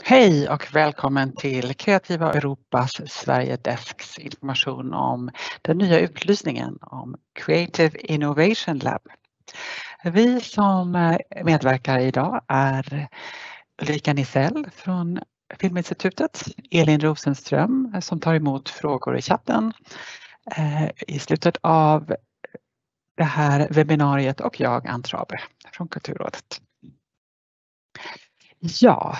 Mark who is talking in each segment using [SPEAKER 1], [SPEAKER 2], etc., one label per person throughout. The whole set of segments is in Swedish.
[SPEAKER 1] Hej och välkommen till Kreativa Europas Sverige Desks information om den nya utlysningen om Creative Innovation Lab. Vi som medverkar idag är Ulrika Nisell från Filminstitutet, Elin Rosenström som tar emot frågor i chatten eh, i slutet av det här webbinariet och jag, Ann Trabe från Kulturrådet. Ja,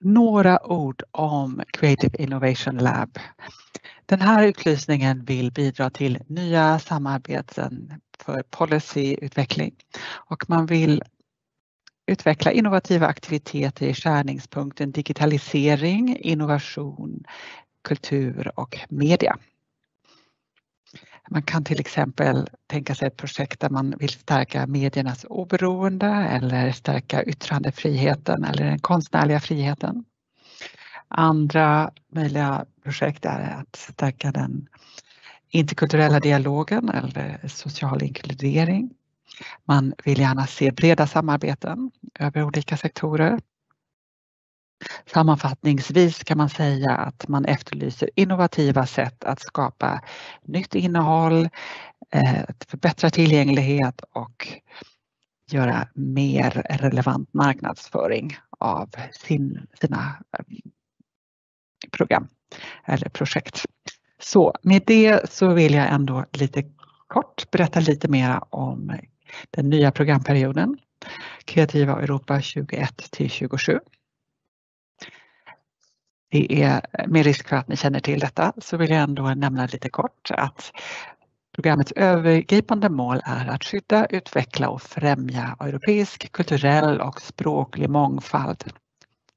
[SPEAKER 1] några ord om Creative Innovation Lab. Den här utlysningen vill bidra till nya samarbeten för policyutveckling och man vill utveckla innovativa aktiviteter i skärningspunkten digitalisering, innovation, kultur och media. Man kan till exempel tänka sig ett projekt där man vill stärka mediernas oberoende eller stärka yttrandefriheten eller den konstnärliga friheten. Andra möjliga projekt är att stärka den interkulturella dialogen eller social inkludering. Man vill gärna se breda samarbeten över olika sektorer. Sammanfattningsvis kan man säga att man efterlyser innovativa sätt att skapa nytt innehåll, eh, förbättra tillgänglighet och göra mer relevant marknadsföring av sin, sina eh, program eller projekt. Så med det så vill jag ändå lite kort berätta lite mer om den nya programperioden Kreativa Europa 21 till 27. Det är eh, med risk för att ni känner till detta så vill jag ändå nämna lite kort att programmets övergripande mål är att skydda, utveckla och främja europeisk kulturell och språklig mångfald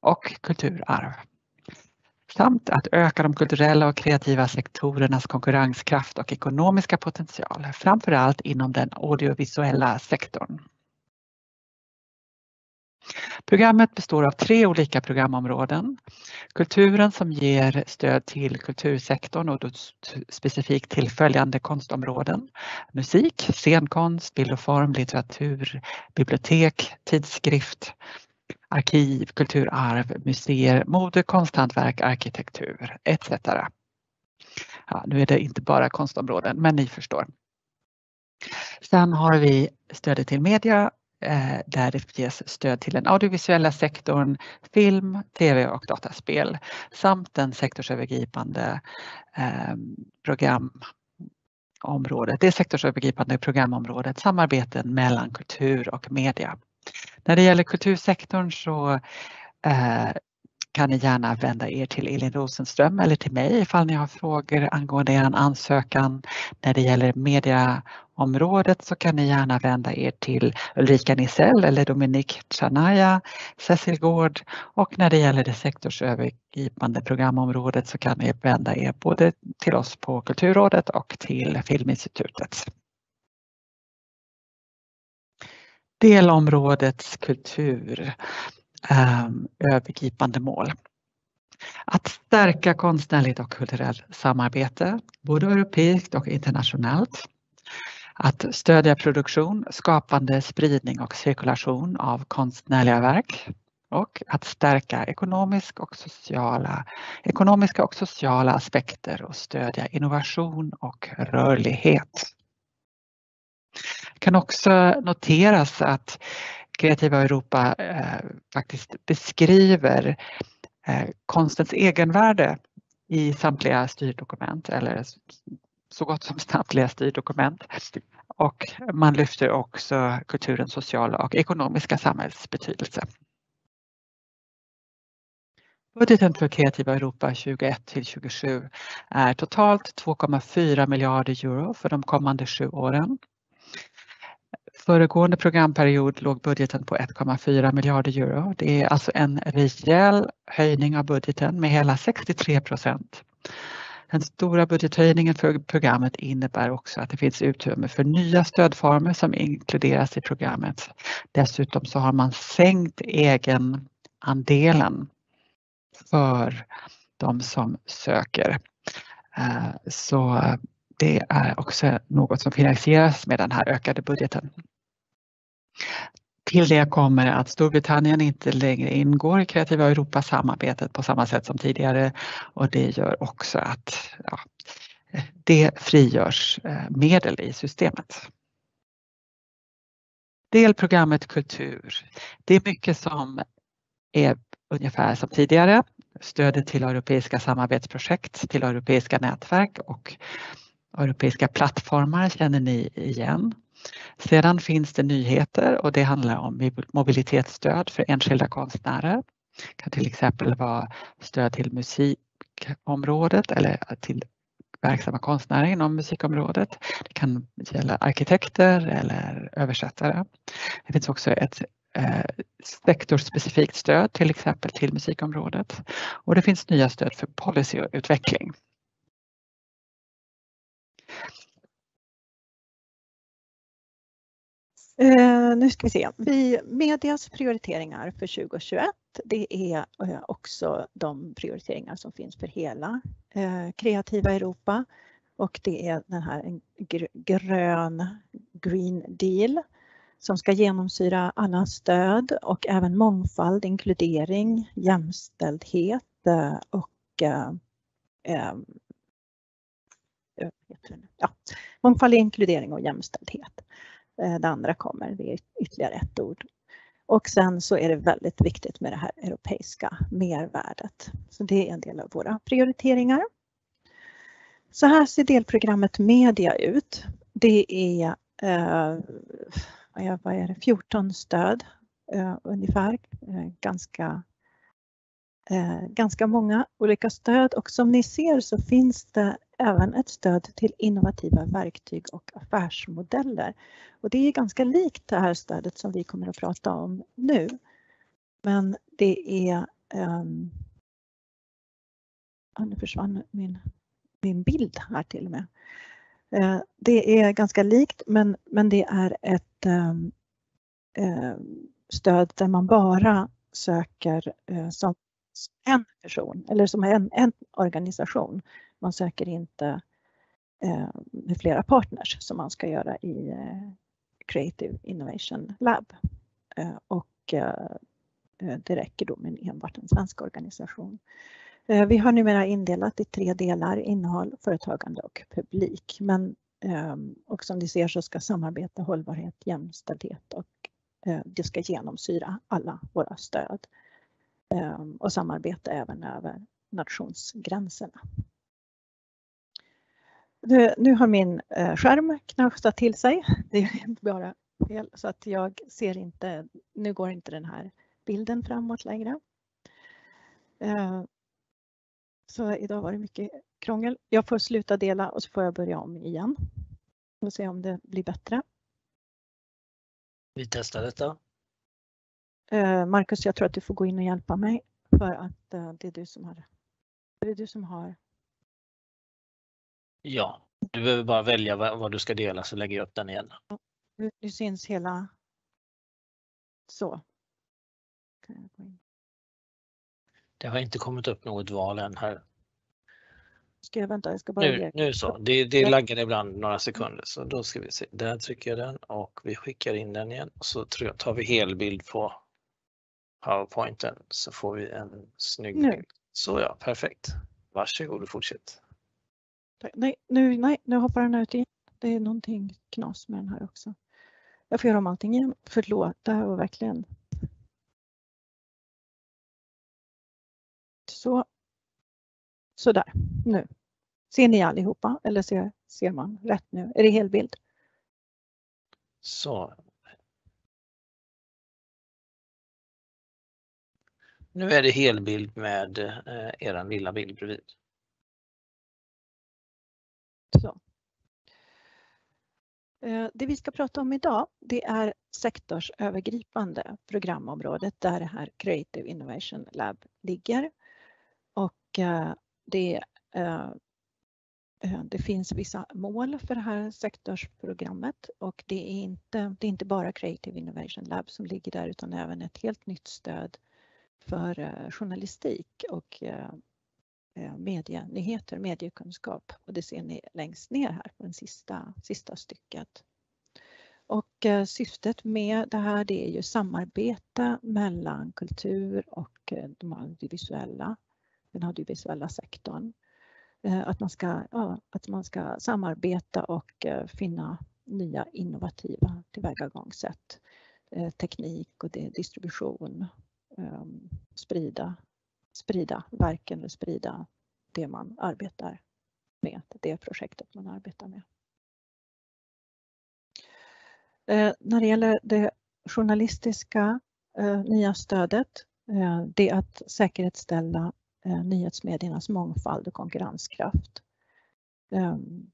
[SPEAKER 1] och kulturarv. Samt att öka de kulturella och kreativa sektorernas konkurrenskraft och ekonomiska potential, framförallt inom den audiovisuella sektorn. Programmet består av tre olika programområden. Kulturen som ger stöd till kultursektorn och då specifikt till följande konstområden. Musik, scenkonst, bild och form, litteratur, bibliotek, tidskrift, arkiv, kulturarv, museer, mode, konsthantverk, arkitektur etc. Ja, nu är det inte bara konstområden, men ni förstår. Sen har vi stödet till media Eh, där det ges stöd till den audiovisuella sektorn, film, tv och dataspel samt den sektorsövergripande ehm, programområdet, det sektorsövergripande programområdet samarbeten mellan kultur och media. När det gäller kultursektorn så eh, kan ni gärna vända er till Elin Rosenström eller till mig ifall ni har frågor angående er ansökan. När det gäller mediaområdet så kan ni gärna vända er till Ulrika Nisell eller Dominique Chanaya, Cecil Gård och när det gäller det sektorsövergripande programområdet så kan ni vända er både till oss på Kulturrådet och till Filminstitutet. Delområdets kultur Ehm, övergripande mål. Att stärka konstnärligt och kulturellt samarbete, både europeiskt och internationellt. Att stödja produktion, skapande, spridning och cirkulation av konstnärliga verk och att stärka ekonomisk och sociala, ekonomiska och sociala aspekter och stödja innovation och rörlighet. Det kan också noteras att Kreativa Europa eh, faktiskt beskriver eh, konstens egenvärde i samtliga styrdokument eller så gott som samtliga styrdokument. Och man lyfter också kulturens sociala och ekonomiska samhällsbetydelse. Budgeten för Kreativa Europa 21 till 27 är totalt 2,4 miljarder euro för de kommande sju åren. Föregående programperiod låg budgeten på 1,4 miljarder euro. Det är alltså en rejäl höjning av budgeten med hela 63 procent. Den stora budgethöjningen för programmet innebär också att det finns utrymme för nya stödformer som inkluderas i programmet. Dessutom så har man sänkt egenandelen för de som söker. Eh, så det är också något som finansieras med den här ökade budgeten. Till det kommer att Storbritannien inte längre ingår i Kreativa Europa-samarbetet på samma sätt som tidigare och det gör också att ja, det frigörs eh, medel i systemet. Delprogrammet Kultur. Det är mycket som är ungefär som tidigare. Stödet till europeiska samarbetsprojekt, till europeiska nätverk och europeiska plattformar känner ni igen. Sedan finns det nyheter och det handlar om mobilitetsstöd för enskilda konstnärer. Det kan till exempel vara stöd till musikområdet eller till verksamma konstnärer inom musikområdet. Det kan gälla arkitekter eller översättare. Det finns också ett eh, sektorspecifikt stöd till exempel till musikområdet och det finns nya stöd för policy och utveckling.
[SPEAKER 2] Eh, nu ska vi se. Vi, medias prioriteringar för 2021 det är eh, också de prioriteringar som finns för hela eh, kreativa Europa och det är den här en grön Green Deal som ska genomsyra alla stöd och även mångfald, inkludering, jämställdhet eh, och eh, eh, ja, mångfald, inkludering och jämställdhet. Eh, det andra kommer, det är ytterligare ett ord. Och sen så är det väldigt viktigt med det här europeiska mervärdet. Så det är en del av våra prioriteringar. Så här ser delprogrammet Media ut. Det är, eh, vad är det 14 stöd eh, ungefär, eh, ganska eh, ganska många olika stöd och som ni ser så finns det även ett stöd till innovativa verktyg och affärsmodeller. Och det är ganska likt det här stödet som vi kommer att prata om nu. Men det är... Um, nu försvann min, min bild här till och med. Uh, det är ganska likt men, men det är ett um, uh, stöd där man bara söker uh, som en person eller som en, en organisation. Man söker inte eh, med flera partners som man ska göra i eh, Creative Innovation Lab. Eh, och eh, eh det räcker då med enbart en svensk organisation. Eh, vi har numera indelat i tre delar, innehåll, företagande och publik. Men, eh, och som ni ser så ska samarbete, hållbarhet, jämställdhet och eh, det ska genomsyra alla våra stöd. Ehm, och samarbete även över nationsgränserna. Nu har min eh, skärm knasat till sig. Det är inte bara fel så att jag ser inte, nu går inte den här bilden framåt längre. Ehm, så idag var det mycket krångel. Jag får sluta dela och så får jag börja om igen. Vi får se om det blir bättre.
[SPEAKER 3] Vi testar detta.
[SPEAKER 2] Eh, Marcus, jag tror att du får gå in och hjälpa mig för att eh, det är du som har. Det är du som har.
[SPEAKER 3] Ja, du behöver bara välja vad, du ska dela så lägger jag upp den igen.
[SPEAKER 2] Nu, nu syns hela. Så.
[SPEAKER 3] Det har inte kommit upp något val än här.
[SPEAKER 2] Ska jag vänta, jag ska bara
[SPEAKER 3] nu, nu så, det, det laggar ibland några sekunder så då ska vi se. Där trycker jag den och vi skickar in den igen och så tar vi helbild på powerpointen så får vi en snygg nu. bild. Så ja, perfekt. Varsågod och fortsätt.
[SPEAKER 2] Nej, nu, nej, nu hoppar den ut igen. Det är någonting knas med den här också. Jag får göra om allting igen. Förlåt, det här var verkligen... Så. Så där, nu. Ser ni allihopa eller ser, ser man rätt nu? Är det helbild?
[SPEAKER 3] Så, Nu är det helbild med eh, er lilla bild bredvid.
[SPEAKER 2] Så. Eh, det vi ska prata om idag det är sektorsövergripande programområdet där det här Creative Innovation Lab ligger. Och eh, det, eh, det finns vissa mål för det här sektorsprogrammet och det är inte, det är inte bara Creative Innovation Lab som ligger där utan även ett helt nytt stöd för eh, journalistik och eh, eh, medienyheter, mediekunskap och det ser ni längst ner här på det sista, sista stycket. och syftet med det här det är ju samarbete mellan kultur och de audiovisuella, den audiovisuella sektorn. Att man ska, ja, att man ska samarbeta och finna nya innovativa tillvägagångssätt, teknik och distribution, Ehm, sprida, sprida verken och sprida det man arbetar med, det projektet man arbetar med. Eh, när det gäller det journalistiska eh, nya stödet, eh, det är att säkerhetsställa nyhetsmediernas mångfald och konkurrenskraft. Ehm,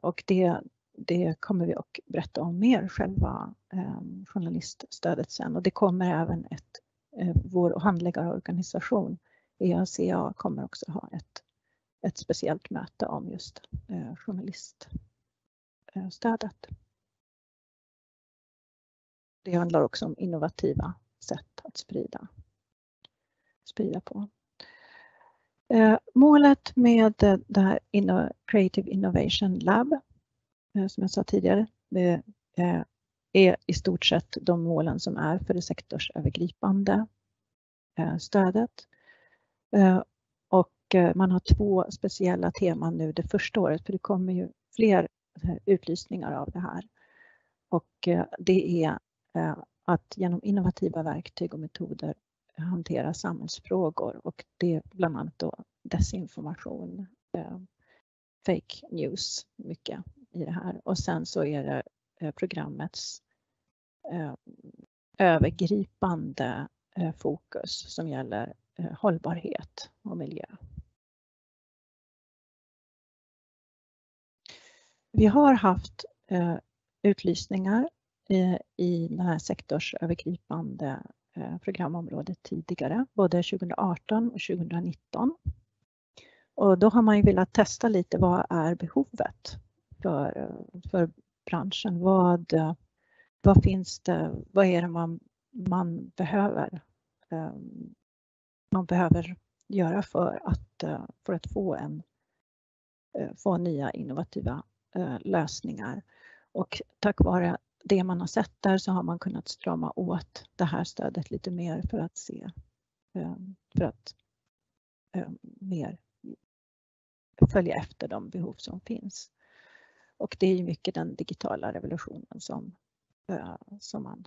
[SPEAKER 2] och det, det kommer vi att berätta om mer, själva ehm, journaliststödet sen. Och det kommer även ett, eh, vår handläggarorganisation EACA kommer också ha ett, ett speciellt möte om just eh, journaliststödet. Det handlar också om innovativa sätt att sprida, sprida på. Eh, målet med det här Creative Innovation Lab, Eh, som jag sa tidigare, det eh, är i stort sett de målen som är för det sektorsövergripande eh, stödet. Och man har två speciella teman nu det första året, för det kommer ju fler utlysningar av det här. Och det är att genom innovativa verktyg och metoder hantera samhällsfrågor och det är bland annat då desinformation, fake news mycket i det här och sen så är det eh, programmets eh, övergripande eh, fokus som gäller hållbarhet och miljö. Vi har haft utlysningar i det här sektorsövergripande programområdet tidigare, både 2018 och 2019. Och då har man ju velat testa lite vad är behovet för, för branschen? Vad, vad finns det, vad är det man, man behöver ehm, man behöver göra för att, för att få, en, eh, få nya innovativa eh, lösningar. Och tack vare det man har sett där så har man kunnat strama åt det här stödet lite mer för att se, ehm, för att ehm, mer följa efter de behov som finns. Och det är ju mycket den digitala revolutionen som, eh, som man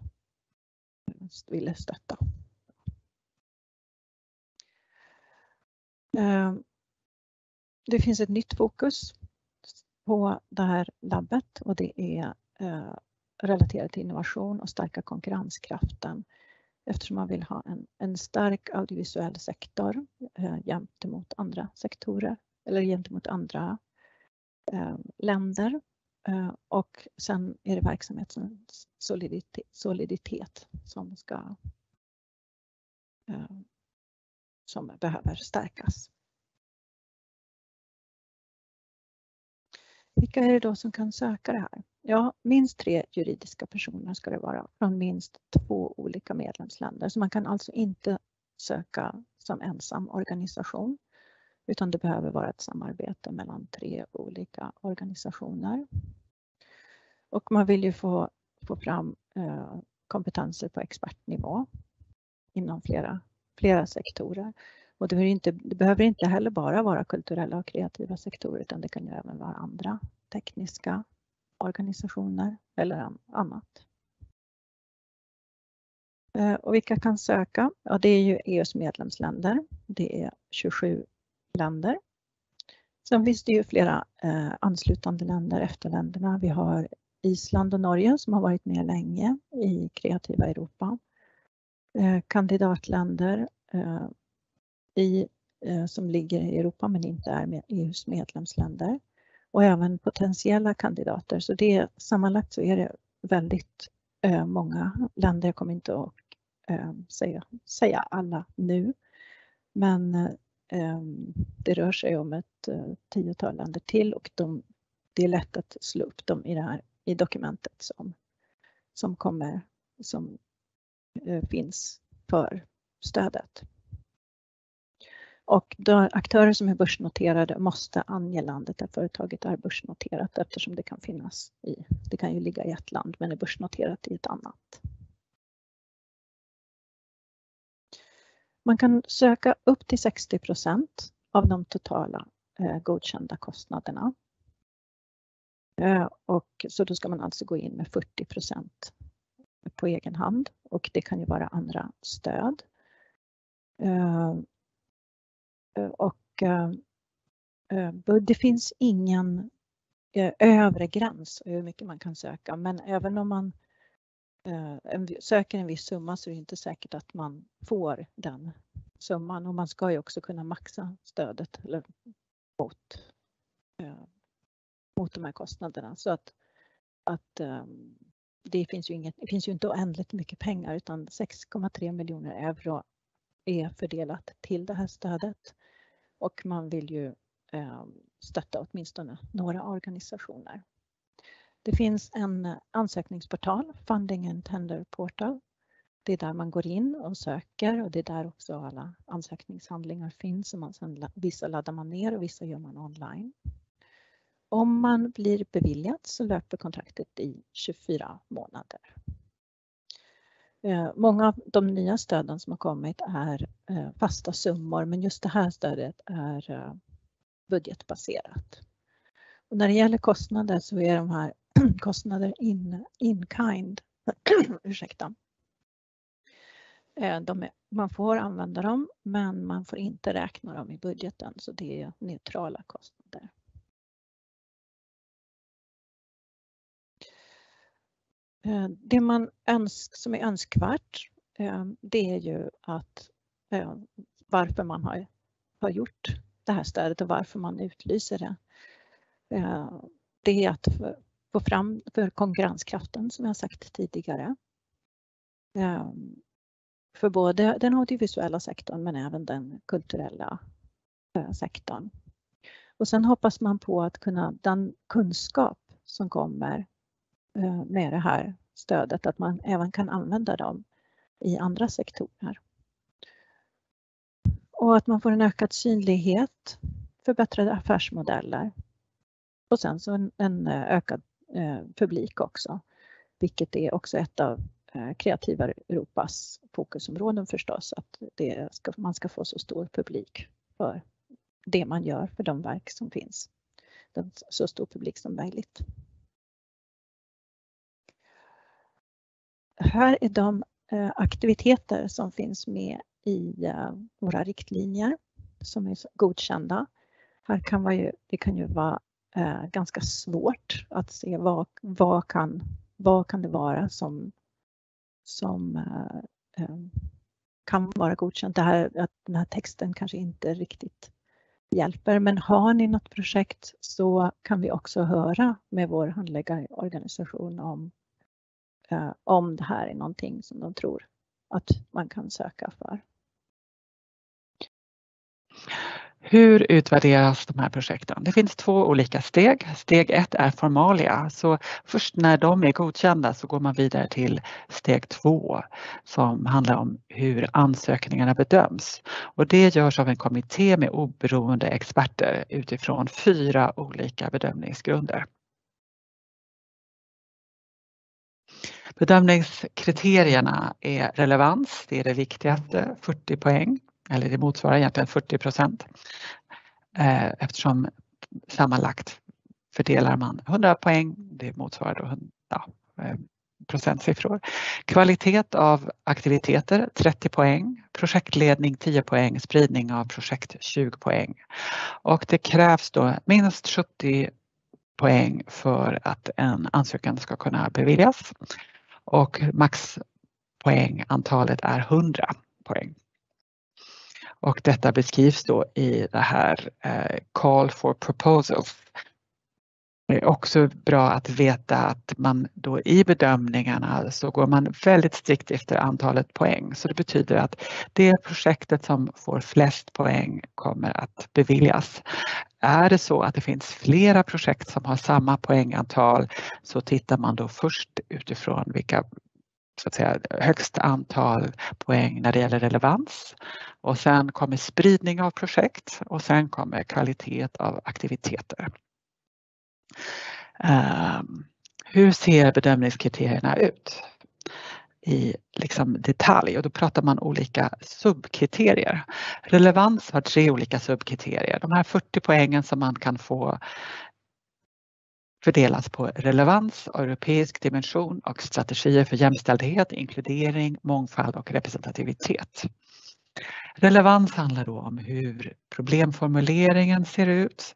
[SPEAKER 2] eh, ville stötta. Eh, det finns ett nytt fokus på det här labbet och det är relaterat till innovation och stärka konkurrenskraften eftersom man vill ha en, en stark audiovisuell sektor eh, gentemot andra sektorer eller gentemot andra Eh, länder. Eh, och sen är det verksamhetens soliditet, soliditet som ska eh, som behöver stärkas. Vilka är det då som kan söka det här? Ja, minst tre juridiska personer ska det vara från minst två olika medlemsländer. Så man kan alltså inte söka som ensam organisation utan det behöver vara ett samarbete mellan tre olika organisationer. Och man vill ju få, få fram eh, kompetenser på expertnivå inom flera, flera sektorer. Och det, inte, det, behöver inte heller bara vara kulturella och kreativa sektorer utan det kan ju även vara andra tekniska organisationer eller annat. Eh, och vilka kan söka? Ja, det är ju EUs medlemsländer. Det är 27 länder. Sen finns det ju flera eh, anslutande länder efter länderna. Vi har Island och Norge som har varit med länge i Kreativa Europa. Eh, kandidatländer eh, i, eh, som ligger i Europa men inte är med EUs medlemsländer och även potentiella kandidater. Så det sammanlagt så är det väldigt eh, många länder. Jag kommer inte att eh, säga, säga alla nu, men eh, Ehm, det rör sig om ett eh, tiotal länder till och de, det är lätt att slå upp dem i det här i dokumentet som, som kommer som eh, finns för stödet. Och aktörer som är börsnoterade måste ange landet där företaget är börsnoterat eftersom det kan finnas i, det kan ju ligga i ett land men är börsnoterat i ett annat. Man kan söka upp till 60 procent av de totala eh, godkända kostnaderna. Eh, och så då ska man alltså gå in med 40 procent på egen hand och det kan ju vara andra stöd. Eh, eh och eh, eh det finns ingen eh, övre gräns hur mycket man kan söka men även om man Eh, söker en viss summa så är det inte säkert att man får den summan. Och man ska ju också kunna maxa stödet eller mot, eh, mot de här kostnaderna. Så att, att ehm, det finns ju, inget, det finns ju inte oändligt mycket pengar utan 6,3 miljoner euro är fördelat till det här stödet. Och man vill ju ehm, stötta åtminstone några organisationer. Det finns en eh, ansökningsportal, Funding and Tender Portal. Det är där man går in och söker och det är där också alla ansökningshandlingar finns. Och man sen, vissa laddar man ner och vissa gör man online. Om man blir beviljad så löper kontraktet i 24 månader. Eh, många av de nya stöden som har kommit är eh, fasta summor men just det här stödet är budgetbaserat. Och när det gäller kostnader så är de här kostnader in, in kind. Ursäkta. Eh, de är, man får använda dem men man får inte räkna dem i budgeten så det är neutrala kostnader. Eh, det man önsk, som är önskvärt eh, det är ju att varför man har, har gjort det här stödet och varför man utlyser det. Det är att få fram för konkurrenskraften som jag sagt tidigare. Ehm, för både den audiovisuella sektorn men även den kulturella eh, sektorn. Och sen hoppas man på att kunna, den kunskap som kommer eh, med det här stödet, att man även kan använda dem i andra sektorer. Och att man får en ökad synlighet, förbättrade affärsmodeller och sen så en, en eh, ökad Eh, publik också, vilket är också ett av eh, Kreativa Europas fokusområden förstås, att det ska, man ska få så stor publik för det man gör för de verk som finns. Så stor publik som möjligt. här är de eh, aktiviteter som finns med i våra riktlinjer som är godkända. Här kan man ju, det kan ju vara eh, ganska svårt att se vad, vad, kan, vad kan det vara som, som eh, eh, kan vara godkänt. Det här, att den här texten kanske inte riktigt hjälper men har ni något projekt så kan vi också höra med vår handläggarorganisation om eh, om det här är någonting som de tror att man kan söka för.
[SPEAKER 1] Hur utvärderas de här projekten? Det finns två olika steg. Steg ett är formalia, så först när de är godkända så går man vidare till steg två som handlar om hur ansökningarna bedöms. Och det görs av en kommitté med oberoende experter utifrån fyra olika bedömningsgrunder. Bedömningskriterierna är relevans, det är det viktigaste, 40 poäng, eller det motsvarar egentligen 40 procent eh, eftersom sammanlagt fördelar man 100 poäng, det motsvarar då ja, eh, procentsiffror. Kvalitet av aktiviteter 30 poäng, projektledning 10 poäng, spridning av projekt 20 poäng. Och det krävs då minst 70 poäng för att en ansökan ska kunna beviljas och maxpoängantalet är 100 poäng. Och detta beskrivs då i det här eh, Call for Proposals. Det är också bra att veta att man då i bedömningarna så går man väldigt strikt efter antalet poäng. Så det betyder att det projektet som får flest poäng kommer att beviljas. Är det så att det finns flera projekt som har samma poängantal så tittar man då först utifrån vilka så att säga, högst antal poäng när det gäller relevans. Och sen kommer spridning av projekt och sen kommer kvalitet av aktiviteter. Um, hur ser bedömningskriterierna ut? i liksom detalj och då pratar man olika subkriterier. Relevans har tre olika subkriterier. De här 40 poängen som man kan få fördelas på relevans, europeisk dimension och strategier för jämställdhet, inkludering, mångfald och representativitet. Relevans handlar då om hur problemformuleringen ser ut,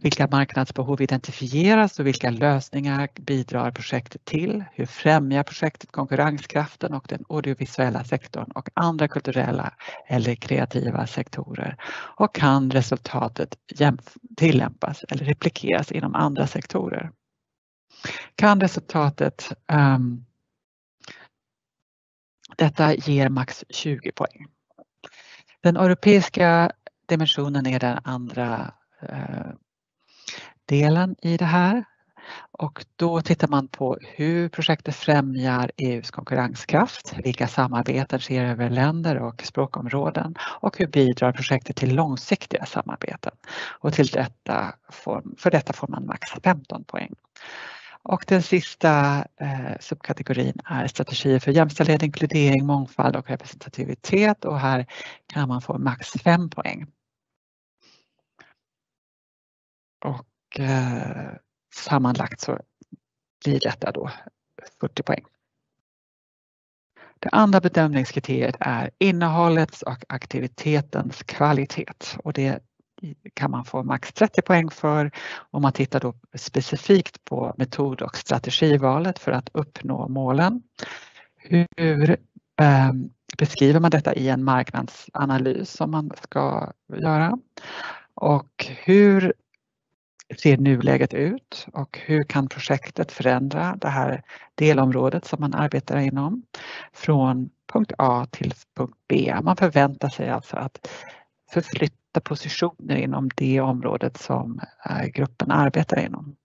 [SPEAKER 1] vilka marknadsbehov identifieras och vilka lösningar bidrar projektet till? Hur främjar projektet konkurrenskraften och den audiovisuella sektorn och andra kulturella eller kreativa sektorer? Och kan resultatet tillämpas eller replikeras inom andra sektorer? Kan resultatet um, detta ger max 20 poäng. Den europeiska dimensionen är den andra uh, delen i det här. Och då tittar man på hur projektet främjar EUs konkurrenskraft, vilka samarbeten sker över länder och språkområden och hur bidrar projektet till långsiktiga samarbeten. Och till detta får, för detta får man max 15 poäng. Och den sista eh, subkategorin är strategier för jämställdhet, inkludering, mångfald och representativitet och här kan man få max 5 poäng. Och eh, sammanlagt så blir detta då 40 poäng. Det andra bedömningskriteriet är innehållets och aktivitetens kvalitet och det kan man få max 30 poäng för om man tittar då specifikt på metod och strategivalet för att uppnå målen. Hur eh, beskriver man detta i en marknadsanalys som man ska göra? Och hur ser nuläget ut och hur kan projektet förändra det här delområdet som man arbetar inom från punkt A till punkt B. Man förväntar sig alltså att förflytta positioner inom det området som eh, gruppen arbetar inom.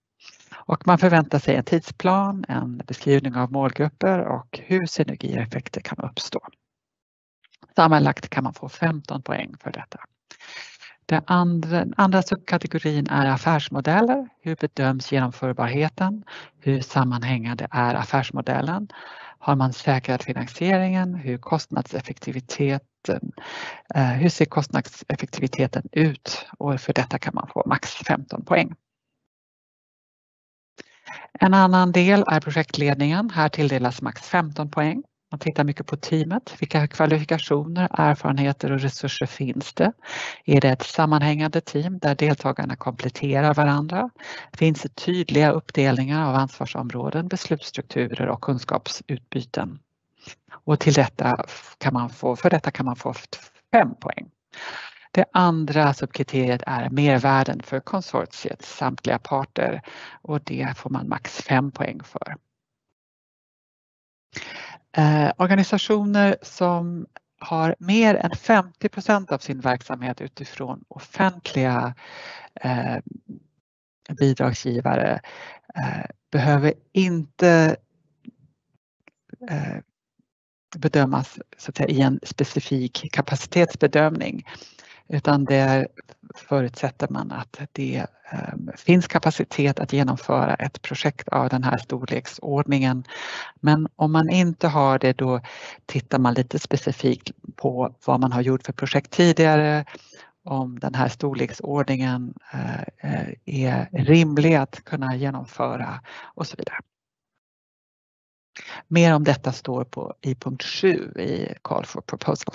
[SPEAKER 1] Och man förväntar sig en tidsplan, en beskrivning av målgrupper och hur synergieffekter kan uppstå. Sammanlagt kan man få 15 poäng för detta. Den andra, andra subkategorin är affärsmodeller. Hur bedöms genomförbarheten? Hur sammanhängande är affärsmodellen? Har man säkrat finansieringen? Hur kostnadseffektiviteten? Eh, hur ser kostnadseffektiviteten ut? Och för detta kan man få max 15 poäng. En annan del är projektledningen. Här tilldelas max 15 poäng. Man tittar mycket på teamet. Vilka kvalifikationer, erfarenheter och resurser finns det? Är det ett sammanhängande team där deltagarna kompletterar varandra? Finns det tydliga uppdelningar av ansvarsområden, beslutsstrukturer och kunskapsutbyten? Och till detta kan man få, för detta kan man få fem poäng. Det andra subkriteriet är mervärden för konsortiets samtliga parter och det får man max fem poäng för. Eh, organisationer som har mer än 50% av sin verksamhet utifrån offentliga eh, bidragsgivare eh, behöver inte eh, bedömas så att säga, i en specifik kapacitetsbedömning utan det förutsätter man att det ehm, finns kapacitet att genomföra ett projekt av den här storleksordningen. Men om man inte har det då tittar man lite specifikt på vad man har gjort för projekt tidigare, om den här storleksordningen eh, är rimlig att kunna genomföra och så vidare. Mer om detta står på i punkt 7 i Call for Proposal.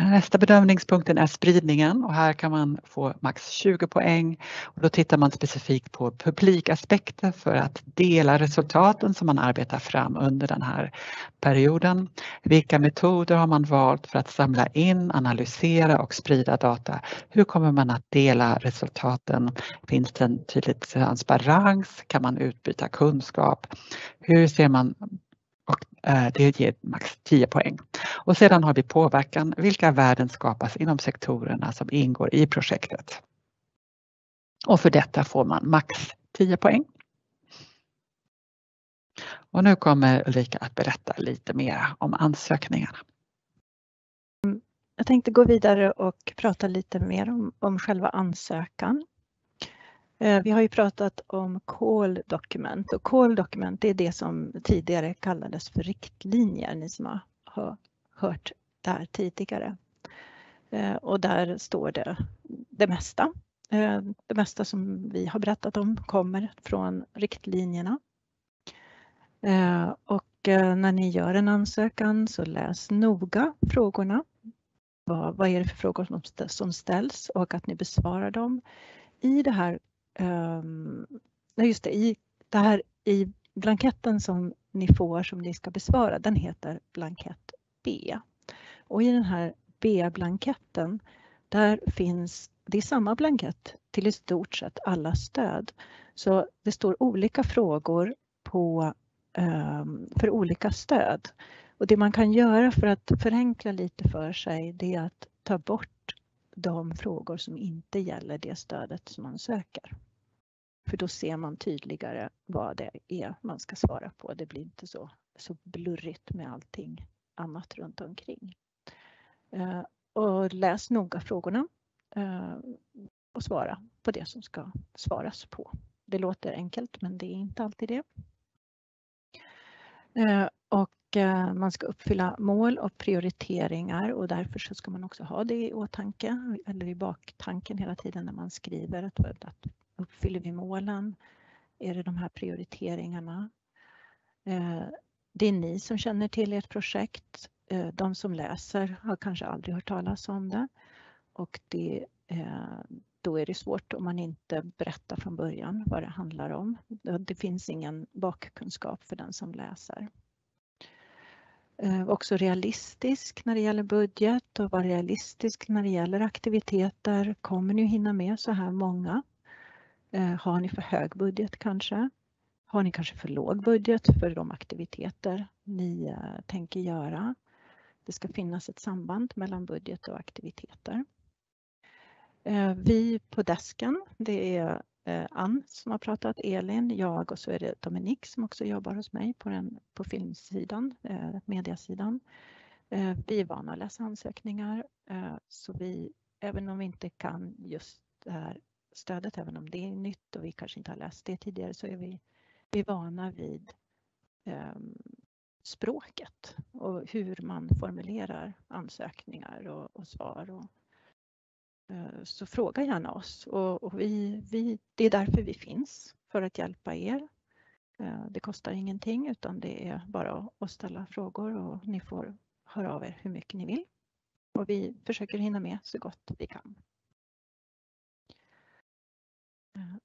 [SPEAKER 1] Nästa bedömningspunkten är spridningen och här kan man få max 20 poäng. Och då tittar man specifikt på publikaspekter för att dela resultaten som man arbetar fram under den här perioden. Vilka metoder har man valt för att samla in, analysera och sprida data? Hur kommer man att dela resultaten? Finns det en tydlig transparens? Kan man utbyta kunskap? Hur ser man och eh, det ger max 10 poäng. Och sedan har vi påverkan. Vilka värden skapas inom sektorerna som ingår i projektet? Och för detta får man max 10 poäng. Och nu kommer Ulrika att berätta lite mer om ansökningarna.
[SPEAKER 2] Jag tänkte gå vidare och prata lite mer om, om själva ansökan. Eh, vi har ju pratat om call dokument och call dokument är det som tidigare kallades för riktlinjer, ni som har hört det här tidigare. Eh, och där står det det mesta. Eh, det mesta som vi har berättat om kommer från riktlinjerna. Eh, och när ni gör en ansökan så läs noga frågorna. Vad, vad är det för frågor som ställs och att ni besvarar dem. I det här um, just det, i, det här i blanketten som ni får som ni ska besvara, den heter blankett B. Och i den här B-blanketten, där finns, det är samma blankett till i stort sett alla stöd. Så det står olika frågor på, ehm, för olika stöd. Och det man kan göra för att förenkla lite för sig, det är att ta bort de frågor som inte gäller det stödet som man söker. För då ser man tydligare vad det är man ska svara på. Det blir inte så, så blurrigt med allting annat runt omkring. Eh, och läs noga frågorna eh, och svara på det som ska svaras på. Det låter enkelt men det är inte alltid det. Eh, och man ska uppfylla mål och prioriteringar och därför så ska man också ha det i åtanke eller i baktanken hela tiden när man skriver att, att Uppfyller vi målen? Är det de här prioriteringarna? Det är ni som känner till ert projekt. Eh, de som läser har kanske aldrig hört talas om det och det, eh, då är det svårt om man inte berättar från början vad det handlar om. Det finns ingen bakkunskap för den som läser. Eh, också realistisk när det gäller budget och vara realistisk när det gäller aktiviteter. Kommer ni hinna med så här många? Har ni för hög budget kanske? Har ni kanske för låg budget för de aktiviteter ni eh, tänker göra? Det ska finnas ett samband mellan budget och aktiviteter. Eh, vi på desken, det är eh, Ann som har pratat, Elin, jag och så är det Dominique som också jobbar hos mig på, den, på filmsidan, mediasidan. Vi är vana att läsa ansökningar så vi, även om vi inte kan just det här stödet, även om det är nytt och vi kanske inte har läst det tidigare, så är vi, vi är vana vid eh, språket och hur man formulerar ansökningar och, och svar. Och, eh, så fråga gärna oss och, och, vi, vi, det är därför vi finns, för att hjälpa er. Eh, det kostar ingenting utan det är bara att ställa frågor och ni får höra av er hur mycket ni vill. Och vi försöker hinna med så gott vi kan. Eh,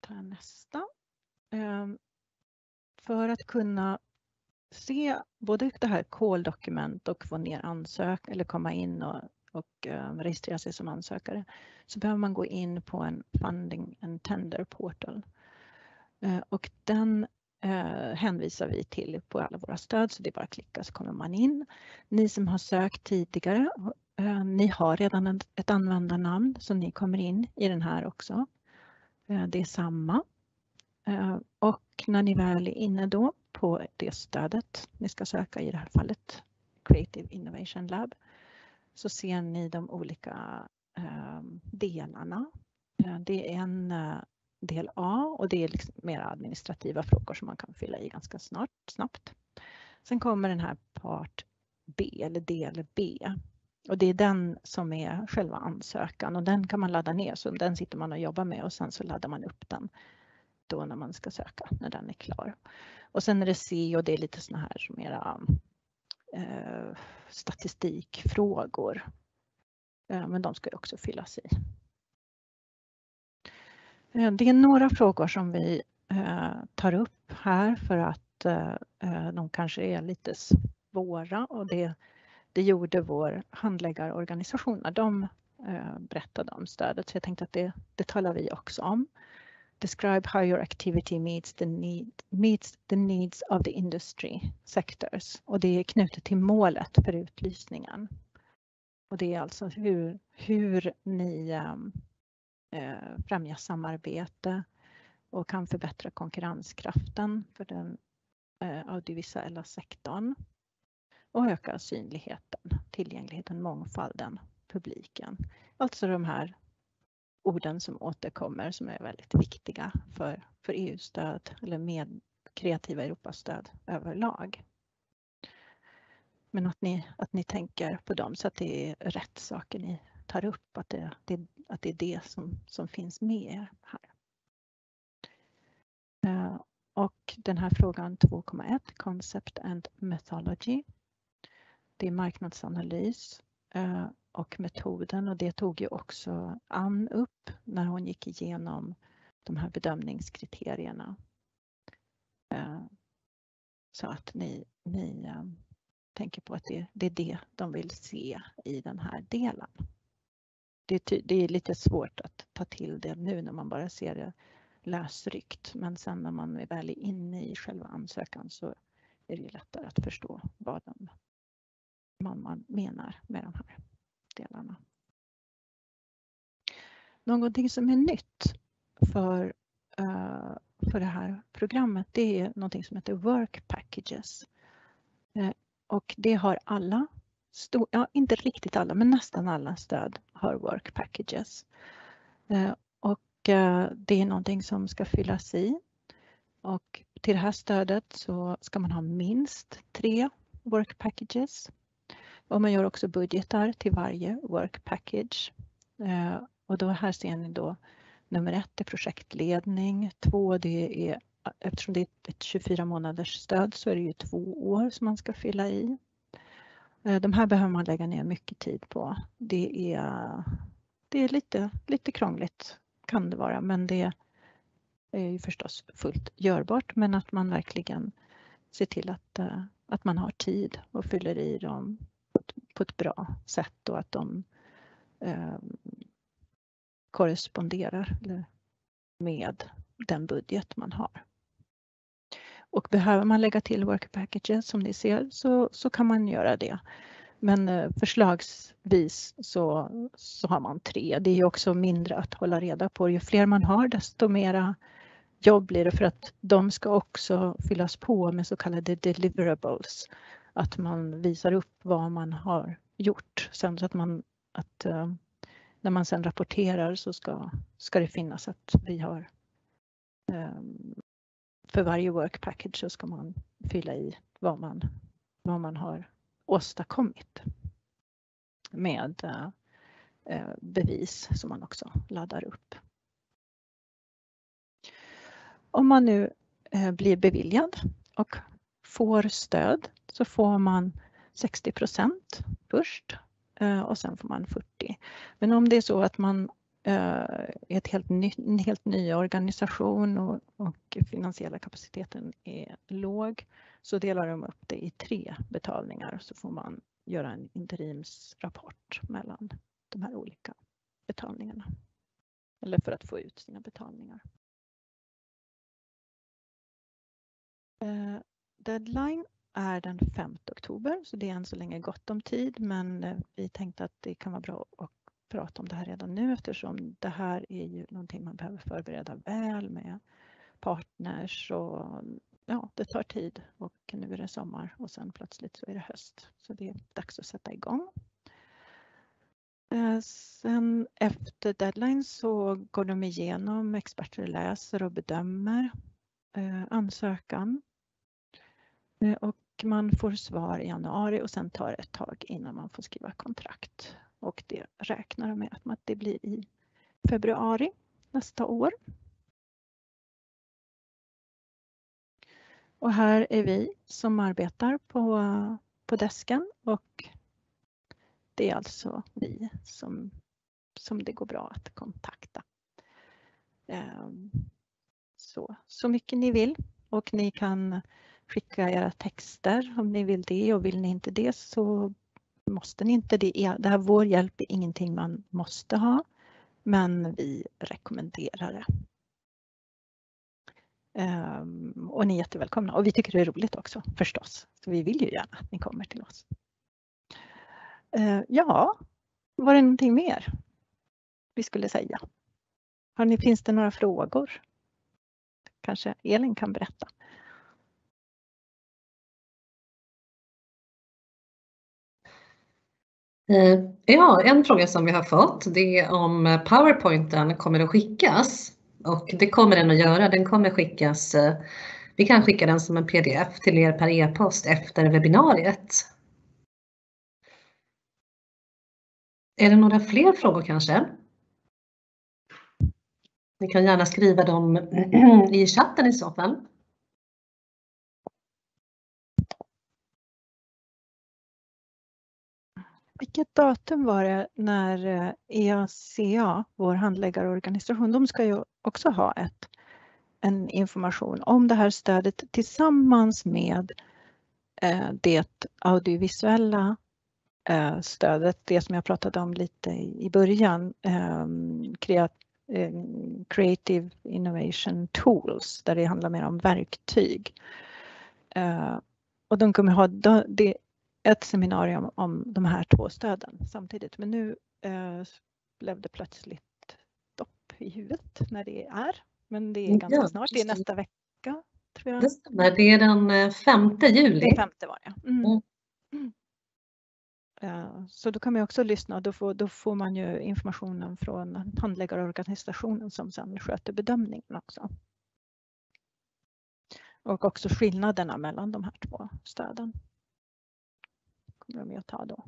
[SPEAKER 2] ta nästa. Ehm, för att kunna se både det här koldokument och få ner ansök eller komma in och, och ehm, registrera sig som ansökare så behöver man gå in på en Funding and Tender Portal. Ehm, och den eh, hänvisar vi till på alla våra stöd så det är bara att klicka så kommer man in. Ni som har sökt tidigare, eh, ni har redan ett användarnamn så ni kommer in i den här också. Eh, det är samma. Eh, och när ni väl är inne då på det stödet ni ska söka i det här fallet Creative Innovation Lab så ser ni de olika eh, delarna. Eh, det är en del A och det är liksom mer administrativa frågor som man kan fylla i ganska snart, snabbt. Sen kommer den här part B eller del B och det är den som är själva ansökan och den kan man ladda ner så den sitter man och jobbar med och sen så laddar man upp den då när man ska söka, när den är klar. Och sen är det C och det är lite såna här mera eh, statistikfrågor. Eh, men de ska ju också fyllas i. Eh, det är några frågor som vi eh, tar upp här för att eh, eh de kanske är lite svåra och det det gjorde vår handläggarorganisation när de eh, berättade om stödet. Så jag tänkte att det, det talar vi också om. Describe how your activity meets the, need, meets the needs of the industry sectors. Och det är knutet till målet för utlysningen. Och det är alltså hur, hur ni ehm, eh, främjar samarbete och kan förbättra konkurrenskraften för den eh, audiovisuella sektorn och öka synligheten, tillgängligheten, mångfalden, publiken. Alltså de här orden som återkommer som är väldigt viktiga för, för EU-stöd eller med kreativa Europastöd överlag. Men att ni, att ni tänker på dem så att det är rätt saker ni tar upp, att det, det, att det är det som, som finns med här. Eh, och den här frågan 2,1, Concept and Methodology. Det är marknadsanalys Eh, och metoden och det tog ju också Ann upp när hon gick igenom de här bedömningskriterierna. Eh, så att ni, ni eh, tänker på att det, det, är det de vill se i den här delen. Det, det är lite svårt att ta till det nu när man bara ser det lösryckt men sen när man är väl inne i själva ansökan så är det lättare att förstå vad de, mamman man menar med de här delarna. Någonting som är nytt för, uh, för det här programmet det är någonting som heter Work Packages. Uh, och det har alla, stor, ja inte riktigt alla men nästan alla stöd har Work Packages. Uh, det är någonting som ska fyllas i. Och till det här stödet så ska man ha minst tre work packages. Och man gör också budgetar till varje work package. Eh, och då här ser ni då nummer ett är projektledning, två det är eftersom det är ett 24 månaders stöd så är det ju två år som man ska fylla i. Eh, de här behöver man lägga ner mycket tid på. Det är, det är lite, lite krångligt kan det vara, men det är ju förstås fullt görbart. Men att man verkligen ser till att, eh, att man har tid och fyller i dem på ett bra sätt och att de eh, korresponderar med den budget man har. Och behöver man lägga till work packages som ni ser så, så kan man göra det. Men eh, förslagsvis så, så har man tre. Det är också mindre att hålla reda på. Ju fler man har desto mera jobb blir det för att de ska också fyllas på med så kallade deliverables. Att man visar upp vad man har gjort sen så att man att eh, när man sen rapporterar så ska, ska det finnas att vi har eh, för varje work package så ska man fylla i vad man, vad man har åstadkommit med eh, eh bevis som man också laddar upp. Om man nu eh, blir beviljad och får stöd så får man 60 procent först eh, och sen får man 40. Men om det är så att man eh, är ett helt ny, en helt ny organisation och, och finansiella kapaciteten är låg så delar de upp det i tre betalningar så får man göra en interimsrapport mellan de här olika betalningarna. Eller för att få ut sina betalningar. Eh, deadline är den 5 oktober så det är än så länge gott om tid men eh, vi tänkte att det kan vara bra att prata om det här redan nu eftersom det här är ju någonting man behöver förbereda väl med partners och ja, det tar tid och nu är det sommar och sen plötsligt så är det höst. Så det är dags att sätta igång. Eh, sen efter deadline så går de igenom, experter läser och bedömer eh, ansökan. Eh, och man får svar i januari och sen tar det ett tag innan man får skriva kontrakt. Och det räknar de med att det blir i februari nästa år. Och här är vi som arbetar på, på desken och det är alltså vi som, som det går bra att kontakta. Ehm, så, så mycket ni vill och ni kan skicka era texter om ni vill det och vill ni inte det så måste ni inte det. det här, vår hjälp är ingenting man måste ha men vi rekommenderar det. Um, och ni är jättevälkomna och vi tycker det är roligt också förstås. Så vi vill ju gärna att ni kommer till oss. Uh, ja, var det någonting mer vi skulle säga? Har ni, finns det några frågor? Kanske Elin kan berätta?
[SPEAKER 4] Eh, ja, en fråga som vi har fått det är om Powerpointen kommer att skickas. Och det kommer den att göra. Den kommer skickas, eh, vi kan skicka den som en pdf till er per e-post efter webbinariet. Är det några fler frågor kanske? Ni kan gärna skriva dem i chatten i så fall.
[SPEAKER 2] Vilket datum var det när eh, EACA, vår handläggarorganisation, de ska ju också ha ett, en information om det här stödet tillsammans med eh, det audiovisuella eh, stödet, det som jag pratade om lite i början, ehm, ehm, Creative Innovation Tools, där det handlar mer om verktyg. Och de kommer ha, det ett seminarium om de här två stöden samtidigt. Men nu eh, blev det plötsligt stopp i huvudet när det är. Men det är ganska ja, snart, det är nästa vecka. Tror jag.
[SPEAKER 4] Det stämmer, det är den 5 eh, juli.
[SPEAKER 2] Den femte var det. Mm. Mm. mm. Uh, så då kan man också lyssna, då får, då får man ju informationen från handläggarorganisationen som sedan sköter bedömningen också. Och också skillnaderna mellan de här två stöden kommer de att ta då.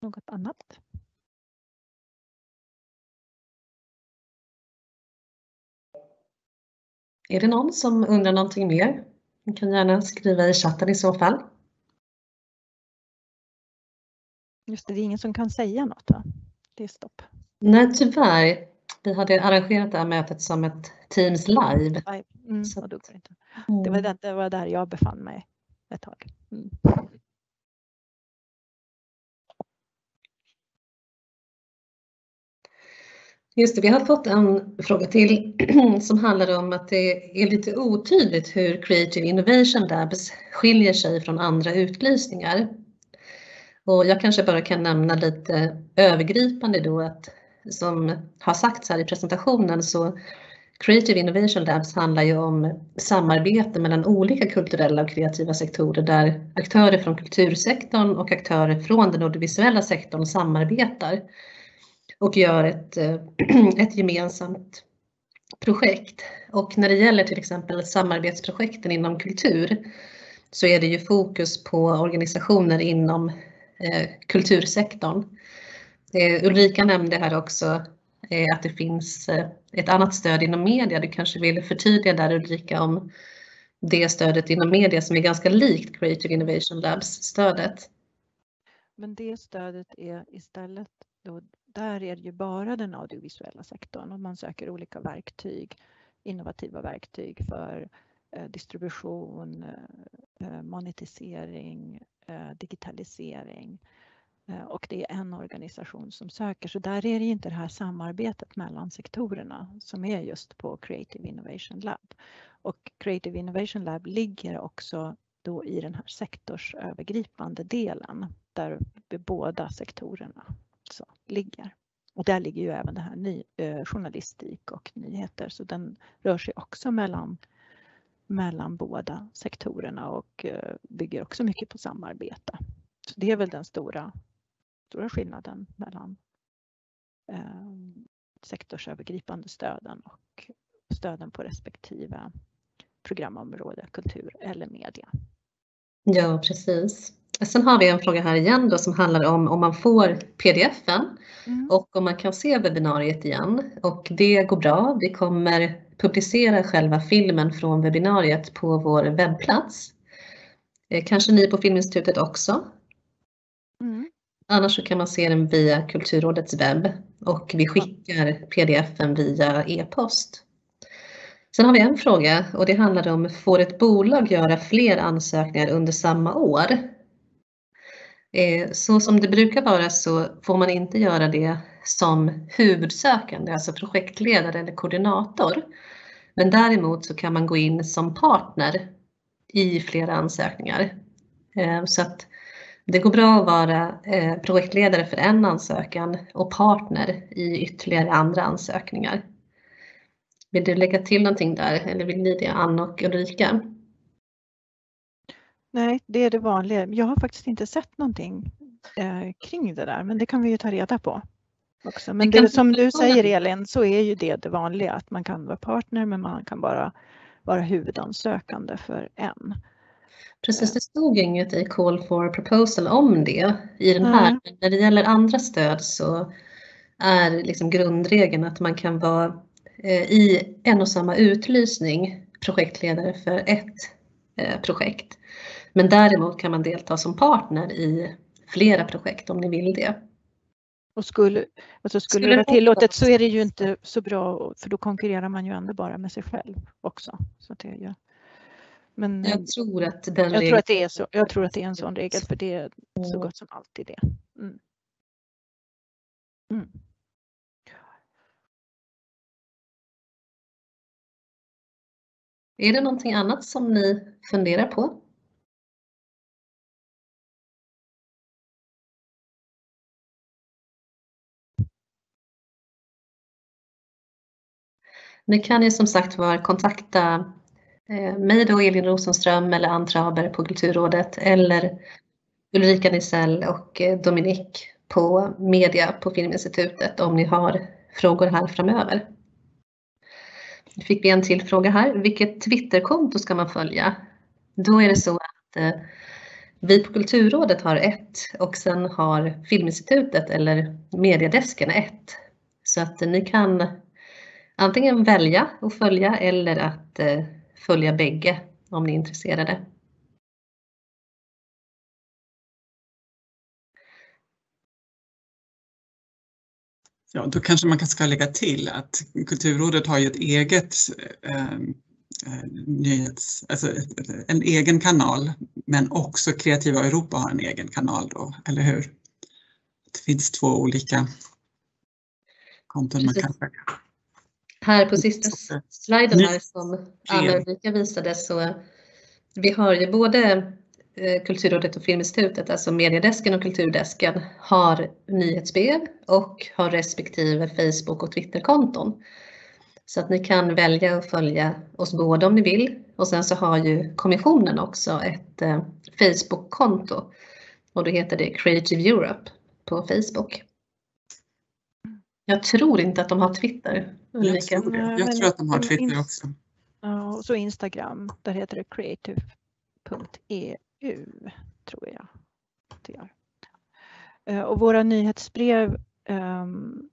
[SPEAKER 2] Något annat?
[SPEAKER 4] Är det någon som undrar någonting mer? Ni kan gärna skriva i chatten i så fall.
[SPEAKER 2] Just det, det är ingen som kan säga något va? Det är stopp.
[SPEAKER 4] Nej, tyvärr. Vi hade arrangerat det här mötet som ett Teams live.
[SPEAKER 2] Mm, så. Det, var mm. där, det var där jag befann mig ett tag. Mm.
[SPEAKER 4] Just det, vi har fått en fråga till som handlar om att det är lite otydligt hur Creative Innovation Labs skiljer sig från andra utlysningar. Och jag kanske bara kan nämna lite övergripande då att som har sagts här i presentationen så Creative Innovation Labs handlar ju om samarbete mellan olika kulturella och kreativa sektorer där aktörer från kultursektorn och aktörer från den audiovisuella sektorn samarbetar och gör ett, eh, ett gemensamt projekt. Och när det gäller till exempel samarbetsprojekten inom kultur så är det ju fokus på organisationer inom eh, kultursektorn. Eh, Ulrika nämnde här också eh, att det finns eh, ett annat stöd inom media. Du kanske vill förtydliga där Ulrika om det stödet inom media som är ganska likt Creative Innovation Labs-stödet.
[SPEAKER 2] Men det stödet är istället, då, där är det ju bara den audiovisuella sektorn och man söker olika verktyg, innovativa verktyg för eh, distribution, monetisering, digitalisering Eh, och det är en organisation som söker. Så där är det inte det här samarbetet mellan sektorerna som är just på Creative Innovation Lab. Och Creative Innovation Lab ligger också då i den här sektorsövergripande delen där båda sektorerna så ligger. Och där ligger ju även det här ny, eh, journalistik och nyheter så den rör sig också mellan, mellan båda sektorerna och eh, bygger också mycket på samarbete. Så det är väl den stora stora skillnaden mellan eh, sektorsövergripande stöden och stöden på respektive programområde, kultur eller media.
[SPEAKER 4] Ja, precis. Sen har vi en fråga här igen då som handlar om om man får pdfen mm. och om man kan se webbinariet igen. Och det går bra. Vi kommer publicera själva filmen från webbinariet på vår webbplats. Eh, kanske ni på Filminstitutet också? Annars så kan man se den via Kulturrådets webb och vi skickar pdfen via e-post. Sen har vi en fråga och det handlar om, får ett bolag göra fler ansökningar under samma år? Eh, så som det brukar vara så får man inte göra det som huvudsökande, alltså projektledare eller koordinator. Men däremot så kan man gå in som partner i flera ansökningar. Eh, så att det går bra att vara eh, projektledare för en ansökan och partner i ytterligare andra ansökningar. Vill du lägga till någonting där eller vill ni det Ann och Ulrika?
[SPEAKER 2] Nej, det är det vanliga. Jag har faktiskt inte sett någonting eh, kring det där, men det kan vi ju ta reda på. Också. Men det, som du säger Elin så är ju det det vanliga att man kan vara partner men man kan bara vara huvudansökande för en.
[SPEAKER 4] Precis, det stod inget i Call for Proposal om det i den här. Mm. När det gäller andra stöd så är liksom grundregeln att man kan vara eh, i en och samma utlysning projektledare för ett eh, projekt. Men däremot kan man delta som partner i flera projekt om ni vill det.
[SPEAKER 2] Och skulle, alltså skulle, skulle det vara tillåtet så är det ju inte så bra för då konkurrerar man ju ändå bara med sig själv också. Så det är ju,
[SPEAKER 4] men jag tror att den
[SPEAKER 2] jag tror att det är så. Jag tror att det är en sån regel för det är så gott som alltid det. Mm. Mm.
[SPEAKER 4] Är det någonting annat som ni funderar på? Ni kan ju som sagt var kontakta Eh, mig då, Elin Rosenström eller Ann Traber på Kulturrådet eller Ulrika Nisell och eh, Dominik på media på Filminstitutet om ni har frågor här framöver. Nu fick vi en till fråga här. Vilket Twitterkonto ska man följa? Då är det så att eh, vi på Kulturrådet har ett och sen har Filminstitutet eller Mediedesken ett. Så att ni kan antingen välja att följa eller att följa bägge om ni är intresserade.
[SPEAKER 5] Ja, då kanske man ska lägga till att Kulturrådet har ju ett eget eh, eh nyhets, alltså en egen kanal, men också Kreativa Europa har en egen kanal då, eller hur? Det finns två olika konton man kan följa.
[SPEAKER 4] Här på sista sliden här som Anna Ulrika visade så vi har ju både eh, Kulturrådet och Filminstitutet, alltså mediedesken och kulturdesken, har nyhetsbrev och har respektive Facebook och Twitterkonton. Så att ni kan välja att följa oss båda om ni vill. Och sen så har ju kommissionen också ett eh, Facebook-konto och då heter det Creative Europe på Facebook. Jag tror inte att de har Twitter.
[SPEAKER 5] Jag tror, jag tror att de har Twitter också.
[SPEAKER 2] Ja, och så Instagram, där heter det creative.eu tror jag. Det är. Eh, och våra nyhetsbrev um,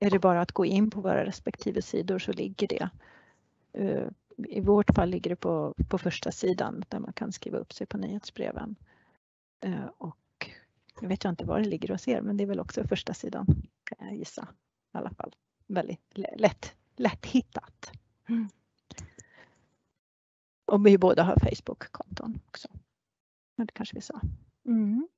[SPEAKER 2] är det bara att gå in på våra respektive sidor så ligger det. Uh, I vårt fall ligger det på, på första sidan där man kan skriva upp sig på nyhetsbreven. Uh, och jag vet jag inte var det ligger hos er men det är väl också första sidan kan jag gissa i alla fall. Väldigt lätt, lätt hittat. Mm. Och vi båda har Facebook-konton också. Ja, det kanske vi sa. Mm.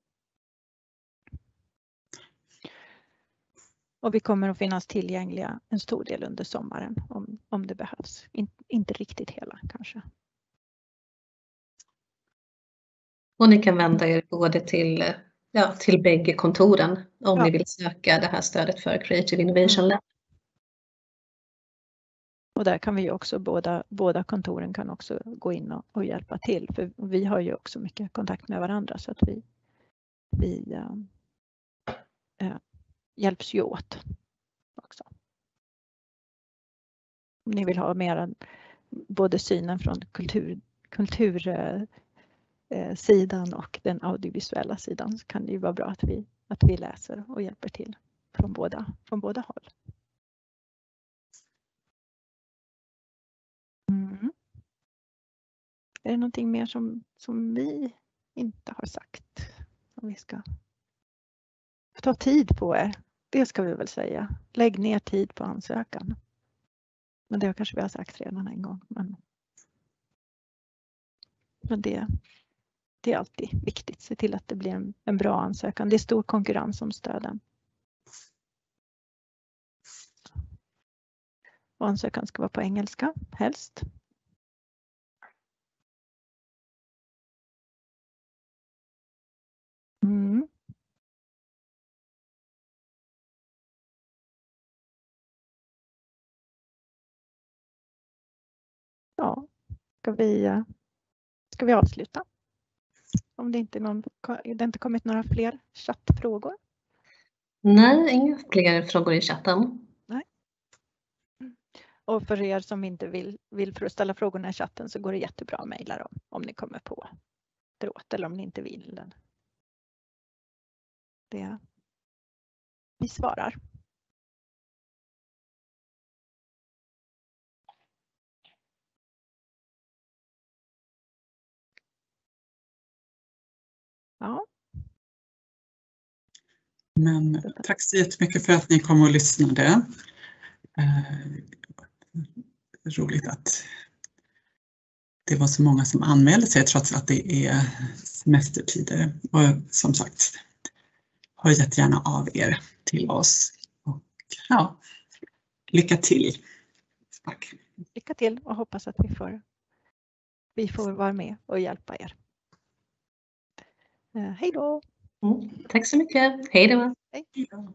[SPEAKER 2] Och vi kommer att finnas tillgängliga en stor del under sommaren om, om det behövs. In, inte riktigt hela kanske.
[SPEAKER 4] Och ni kan vända er både till ja, till bägge kontoren om ja. ni vill söka det här stödet för Creative Innovation Lab.
[SPEAKER 2] Och där kan vi också, båda, båda kontoren kan också gå in och, och, hjälpa till för vi har ju också mycket kontakt med varandra så att vi, vi äh, äh, hjälps ju åt också. Om ni vill ha mer både synen från kultur, kultursidan Eh, eh och den audiovisuella sidan så kan det ju vara bra att vi, att vi läser och hjälper till från båda, från båda håll. Är det någonting mer som, som vi inte har sagt? Som vi ska ta tid på er. Det ska vi väl säga. Lägg ner tid på ansökan. Men det kanske vi har sagt redan en gång. Men, men det, det är alltid viktigt. Se till att det blir en, en bra ansökan. Det är stor konkurrens om stöden. Och ansökan ska vara på engelska helst. Mm. Ja, ska vi, ska vi avsluta? Om det inte, någon, det inte kommit några fler chattfrågor.
[SPEAKER 4] Nej, inga fler frågor i chatten.
[SPEAKER 2] Och för er som inte vill, vill för att ställa frågorna i chatten så går det jättebra att mejla dem om ni kommer på efteråt eller om ni inte vill. Det, vi svarar. Ja.
[SPEAKER 5] Men tack så jättemycket för att ni kom och lyssnade. Eh, roligt att det var så många som anmälde sig trots att det är semestertider. Och som sagt, hör jättegärna av er till oss. Och ja, lycka till! Tack!
[SPEAKER 2] Lycka till och hoppas att vi får, vi får vara med och hjälpa er. Eh, hej då!
[SPEAKER 4] Mm, tack så mycket. Hej då!
[SPEAKER 2] Hej.
[SPEAKER 5] Ja.